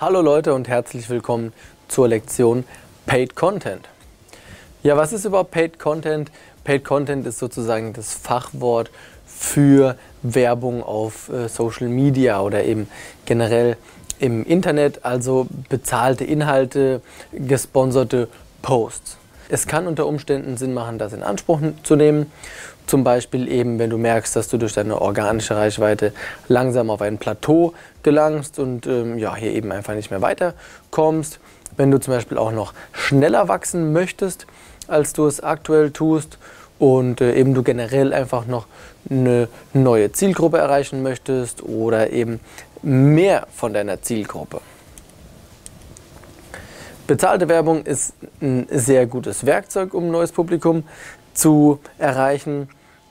Hallo Leute und herzlich willkommen zur Lektion Paid Content. Ja, was ist überhaupt Paid Content? Paid Content ist sozusagen das Fachwort für Werbung auf äh, Social Media oder eben generell im Internet, also bezahlte Inhalte, gesponserte Posts. Es kann unter Umständen Sinn machen, das in Anspruch zu nehmen. Zum Beispiel eben, wenn du merkst, dass du durch deine organische Reichweite langsam auf ein Plateau gelangst und ähm, ja, hier eben einfach nicht mehr weiterkommst. Wenn du zum Beispiel auch noch schneller wachsen möchtest, als du es aktuell tust und äh, eben du generell einfach noch eine neue Zielgruppe erreichen möchtest oder eben mehr von deiner Zielgruppe. Bezahlte Werbung ist ein sehr gutes Werkzeug, um ein neues Publikum zu erreichen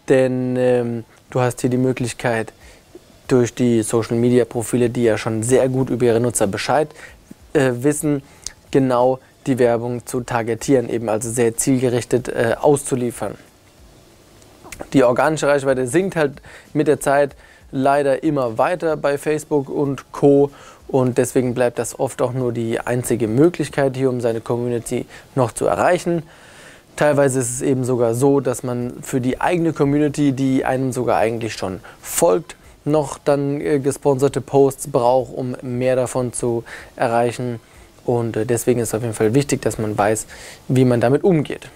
denn ähm, du hast hier die Möglichkeit, durch die Social-Media-Profile, die ja schon sehr gut über ihre Nutzer Bescheid äh, wissen, genau die Werbung zu targetieren, eben also sehr zielgerichtet äh, auszuliefern. Die organische Reichweite sinkt halt mit der Zeit leider immer weiter bei Facebook und Co. Und deswegen bleibt das oft auch nur die einzige Möglichkeit hier, um seine Community noch zu erreichen. Teilweise ist es eben sogar so, dass man für die eigene Community, die einem sogar eigentlich schon folgt, noch dann äh, gesponserte Posts braucht, um mehr davon zu erreichen. Und äh, deswegen ist es auf jeden Fall wichtig, dass man weiß, wie man damit umgeht.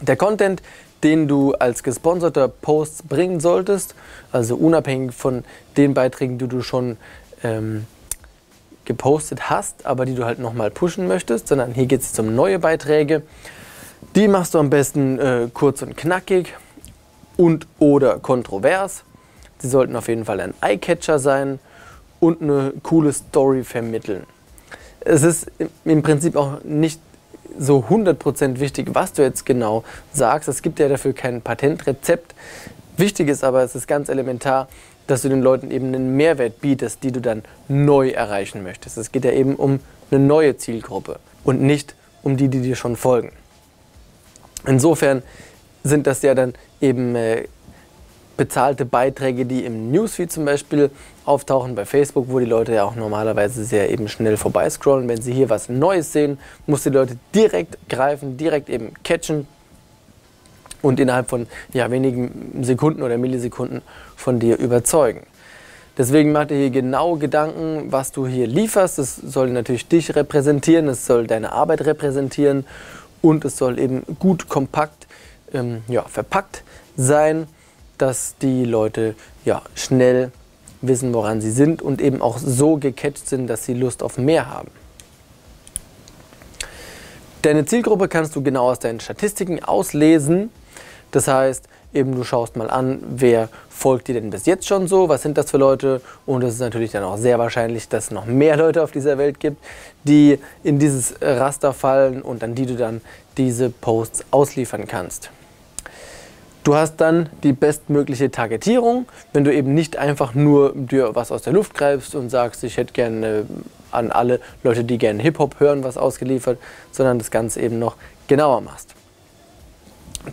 Der Content, den du als gesponserter Post bringen solltest, also unabhängig von den Beiträgen, die du schon ähm, gepostet hast, aber die du halt nochmal pushen möchtest, sondern hier geht es um neue Beiträge. Die machst du am besten äh, kurz und knackig und oder kontrovers. Sie sollten auf jeden Fall ein Eyecatcher sein und eine coole Story vermitteln. Es ist im Prinzip auch nicht so 100% wichtig, was du jetzt genau sagst. Es gibt ja dafür kein Patentrezept. Wichtig ist aber, es ist ganz elementar, dass du den Leuten eben einen Mehrwert bietest, die du dann neu erreichen möchtest. Es geht ja eben um eine neue Zielgruppe und nicht um die, die dir schon folgen. Insofern sind das ja dann eben äh, bezahlte Beiträge, die im Newsfeed zum Beispiel auftauchen bei Facebook, wo die Leute ja auch normalerweise sehr eben schnell vorbeiscrollen. Wenn sie hier was Neues sehen, muss die Leute direkt greifen, direkt eben catchen und innerhalb von ja, wenigen Sekunden oder Millisekunden von dir überzeugen. Deswegen mach dir hier genau Gedanken, was du hier lieferst. Es soll natürlich dich repräsentieren, es soll deine Arbeit repräsentieren und es soll eben gut kompakt ähm, ja, verpackt sein, dass die Leute ja, schnell wissen, woran sie sind und eben auch so gecatcht sind, dass sie Lust auf mehr haben. Deine Zielgruppe kannst du genau aus deinen Statistiken auslesen das heißt, eben du schaust mal an, wer folgt dir denn bis jetzt schon so, was sind das für Leute und es ist natürlich dann auch sehr wahrscheinlich, dass es noch mehr Leute auf dieser Welt gibt, die in dieses Raster fallen und an die du dann diese Posts ausliefern kannst. Du hast dann die bestmögliche Targetierung, wenn du eben nicht einfach nur dir was aus der Luft greifst und sagst, ich hätte gerne an alle Leute, die gerne Hip-Hop hören, was ausgeliefert, sondern das Ganze eben noch genauer machst.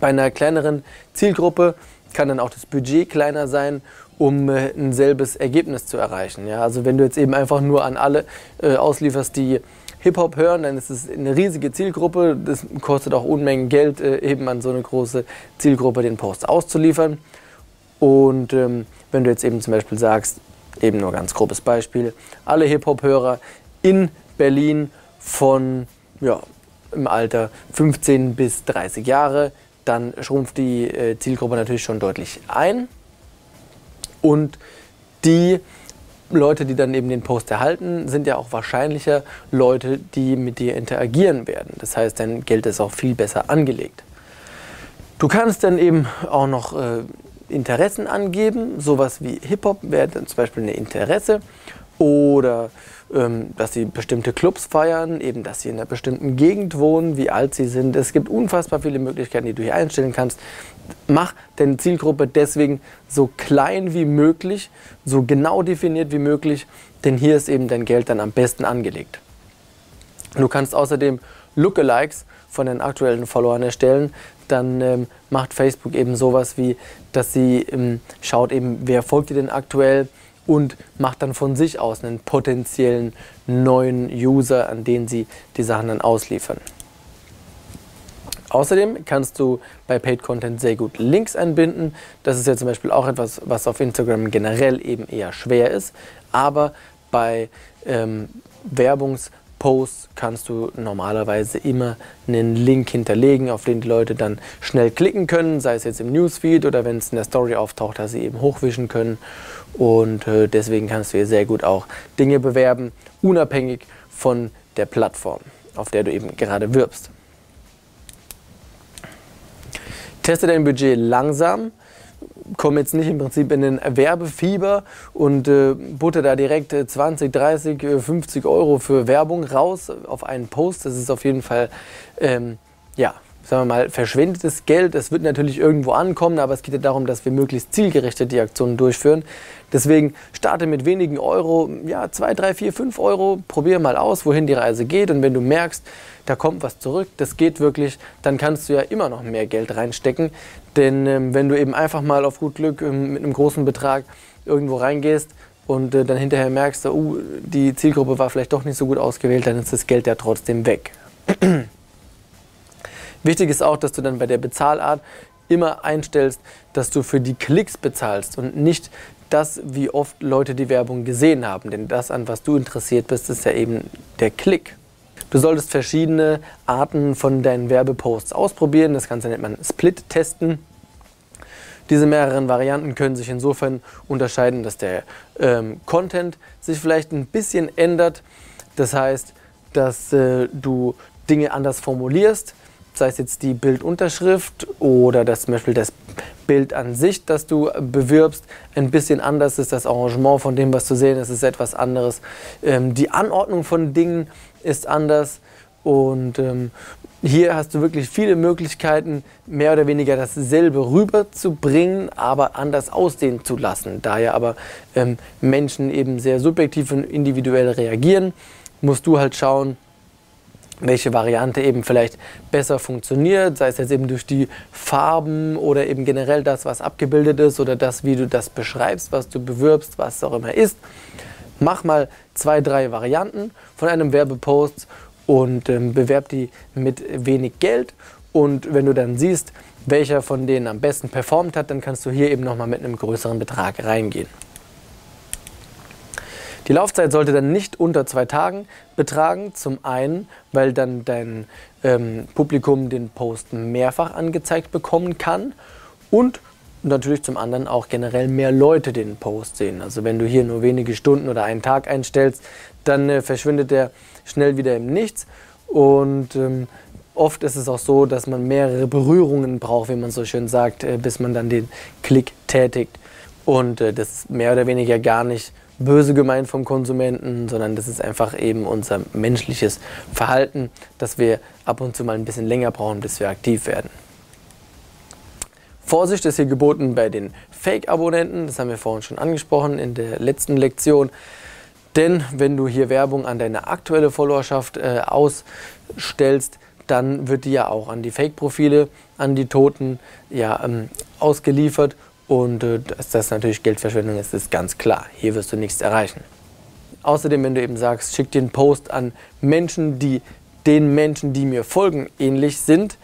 Bei einer kleineren Zielgruppe kann dann auch das Budget kleiner sein, um äh, ein selbes Ergebnis zu erreichen. Ja? Also wenn du jetzt eben einfach nur an alle äh, auslieferst, die Hip-Hop hören, dann ist es eine riesige Zielgruppe. Das kostet auch Unmengen Geld, äh, eben an so eine große Zielgruppe den Post auszuliefern. Und ähm, wenn du jetzt eben zum Beispiel sagst, eben nur ganz grobes Beispiel, alle Hip-Hop-Hörer in Berlin von ja, im Alter 15 bis 30 Jahre dann schrumpft die äh, Zielgruppe natürlich schon deutlich ein. Und die Leute, die dann eben den Post erhalten, sind ja auch wahrscheinlicher Leute, die mit dir interagieren werden. Das heißt, dein Geld ist auch viel besser angelegt. Du kannst dann eben auch noch äh, Interessen angeben, sowas wie Hip-Hop wäre dann zum Beispiel eine Interesse oder ähm, dass sie bestimmte Clubs feiern, eben dass sie in einer bestimmten Gegend wohnen, wie alt sie sind. Es gibt unfassbar viele Möglichkeiten, die du hier einstellen kannst. Mach deine Zielgruppe deswegen so klein wie möglich, so genau definiert wie möglich, denn hier ist eben dein Geld dann am besten angelegt. Du kannst außerdem Lookalikes von den aktuellen Followern erstellen, dann ähm, macht Facebook eben sowas wie, dass sie ähm, schaut eben, wer folgt dir denn aktuell, und macht dann von sich aus einen potenziellen neuen User, an den sie die Sachen dann ausliefern. Außerdem kannst du bei Paid Content sehr gut Links einbinden. Das ist ja zum Beispiel auch etwas, was auf Instagram generell eben eher schwer ist. Aber bei ähm, Werbungsposts kannst du normalerweise immer einen Link hinterlegen, auf den die Leute dann schnell klicken können, sei es jetzt im Newsfeed oder wenn es in der Story auftaucht, dass sie eben hochwischen können. Und äh, deswegen kannst du hier sehr gut auch Dinge bewerben, unabhängig von der Plattform, auf der du eben gerade wirbst. Teste dein Budget langsam, komm jetzt nicht im Prinzip in den Werbefieber und äh, butte da direkt 20, 30, 50 Euro für Werbung raus auf einen Post. Das ist auf jeden Fall, ähm, ja, sagen wir mal, verschwendetes Geld. Es wird natürlich irgendwo ankommen, aber es geht ja darum, dass wir möglichst zielgerichtet die Aktionen durchführen. Deswegen starte mit wenigen Euro, ja, 2, 3, 4, 5 Euro, probiere mal aus, wohin die Reise geht. Und wenn du merkst, da kommt was zurück, das geht wirklich, dann kannst du ja immer noch mehr Geld reinstecken. Denn ähm, wenn du eben einfach mal auf gut Glück ähm, mit einem großen Betrag irgendwo reingehst, und äh, dann hinterher merkst, uh, die Zielgruppe war vielleicht doch nicht so gut ausgewählt, dann ist das Geld ja trotzdem weg. Wichtig ist auch, dass du dann bei der Bezahlart immer einstellst, dass du für die Klicks bezahlst und nicht das, wie oft Leute die Werbung gesehen haben. Denn das, an was du interessiert bist, ist ja eben der Klick. Du solltest verschiedene Arten von deinen Werbeposts ausprobieren. Das Ganze nennt man Split-Testen. Diese mehreren Varianten können sich insofern unterscheiden, dass der ähm, Content sich vielleicht ein bisschen ändert. Das heißt, dass äh, du Dinge anders formulierst, sei es jetzt die Bildunterschrift oder das zum Beispiel das Bild an sich, das du bewirbst, ein bisschen anders ist. Das Arrangement von dem, was zu sehen ist, ist etwas anderes. Ähm, die Anordnung von Dingen ist anders. Und ähm, hier hast du wirklich viele Möglichkeiten, mehr oder weniger dasselbe rüberzubringen, aber anders aussehen zu lassen. Da ja aber ähm, Menschen eben sehr subjektiv und individuell reagieren, musst du halt schauen, welche Variante eben vielleicht besser funktioniert, sei es jetzt eben durch die Farben oder eben generell das, was abgebildet ist oder das, wie du das beschreibst, was du bewirbst, was es auch immer ist. Mach mal zwei, drei Varianten von einem Werbepost und ähm, bewerb die mit wenig Geld. Und wenn du dann siehst, welcher von denen am besten performt hat, dann kannst du hier eben nochmal mit einem größeren Betrag reingehen. Die Laufzeit sollte dann nicht unter zwei Tagen betragen. Zum einen, weil dann dein ähm, Publikum den Post mehrfach angezeigt bekommen kann und natürlich zum anderen auch generell mehr Leute den Post sehen. Also wenn du hier nur wenige Stunden oder einen Tag einstellst, dann äh, verschwindet der schnell wieder im Nichts und ähm, oft ist es auch so, dass man mehrere Berührungen braucht, wie man so schön sagt, äh, bis man dann den Klick tätigt und äh, das mehr oder weniger gar nicht böse gemeint vom Konsumenten, sondern das ist einfach eben unser menschliches Verhalten, dass wir ab und zu mal ein bisschen länger brauchen, bis wir aktiv werden. Vorsicht ist hier geboten bei den Fake-Abonnenten, das haben wir vorhin schon angesprochen in der letzten Lektion. Denn wenn du hier Werbung an deine aktuelle Followerschaft äh, ausstellst, dann wird die ja auch an die Fake-Profile, an die Toten ja, ähm, ausgeliefert und äh, dass das natürlich Geldverschwendung ist, ist ganz klar. Hier wirst du nichts erreichen. Außerdem, wenn du eben sagst, schick den Post an Menschen, die den Menschen, die mir folgen, ähnlich sind,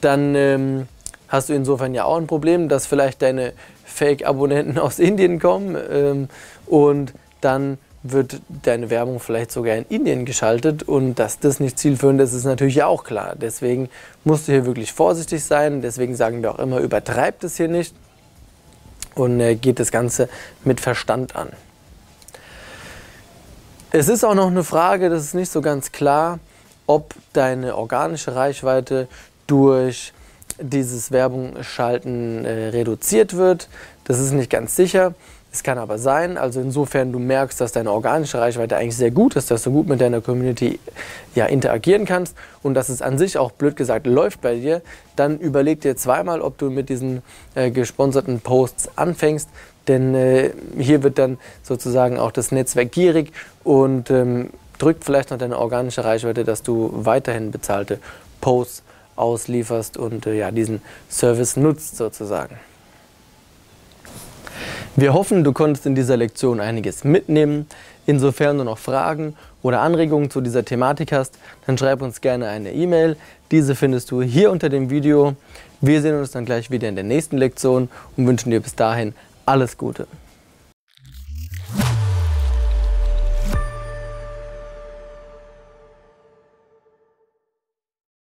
dann ähm, hast du insofern ja auch ein Problem, dass vielleicht deine Fake-Abonnenten aus Indien kommen ähm, und dann wird deine Werbung vielleicht sogar in Indien geschaltet und dass das nicht zielführend ist, ist natürlich auch klar. Deswegen musst du hier wirklich vorsichtig sein. Deswegen sagen wir auch immer, übertreibt es hier nicht und äh, geht das Ganze mit Verstand an. Es ist auch noch eine Frage, das ist nicht so ganz klar, ob deine organische Reichweite durch dieses Werbung schalten äh, reduziert wird. Das ist nicht ganz sicher. Es kann aber sein, also insofern du merkst, dass deine organische Reichweite eigentlich sehr gut ist, dass du gut mit deiner Community ja, interagieren kannst und dass es an sich auch blöd gesagt läuft bei dir, dann überleg dir zweimal, ob du mit diesen äh, gesponserten Posts anfängst, denn äh, hier wird dann sozusagen auch das Netzwerk gierig und ähm, drückt vielleicht noch deine organische Reichweite, dass du weiterhin bezahlte Posts auslieferst und äh, ja, diesen Service nutzt sozusagen. Wir hoffen, du konntest in dieser Lektion einiges mitnehmen. Insofern du noch Fragen oder Anregungen zu dieser Thematik hast, dann schreib uns gerne eine E-Mail. Diese findest du hier unter dem Video. Wir sehen uns dann gleich wieder in der nächsten Lektion und wünschen dir bis dahin alles Gute.